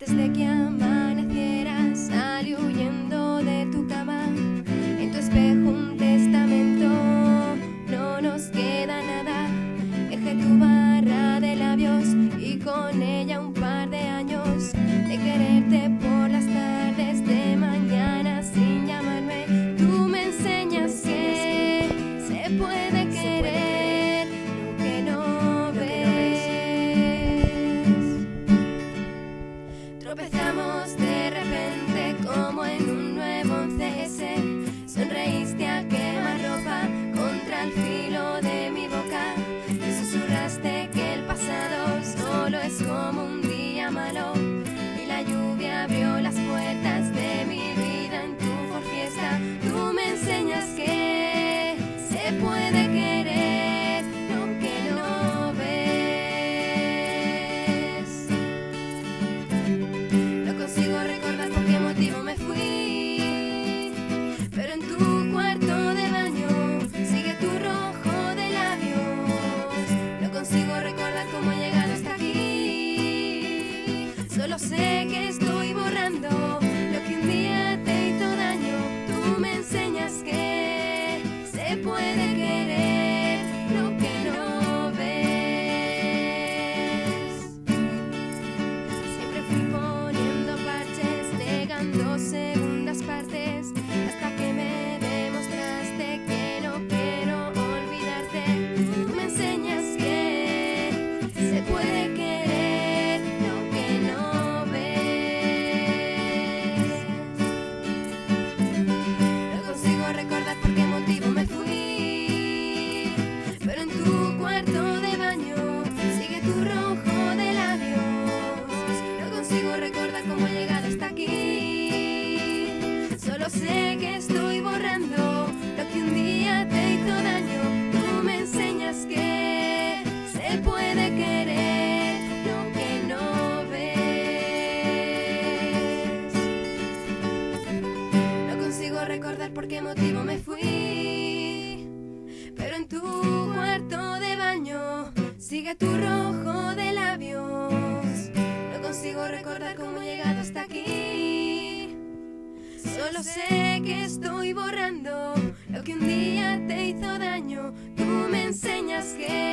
desde que han como en un nuevo cese. Sonreíste a quemarropa contra el filo de mi boca. Y susurraste que el pasado solo es como un día malo. Y la lluvia abrió la sé que estoy borrando lo que un día te hizo daño. Tú me enseñas que se puede querer lo que no ves. No consigo recordar por qué motivo me fui, pero en tu cuarto de baño sigue tu rostro. Solo sé que estoy borrando lo que un día te hizo daño. Tú me enseñas que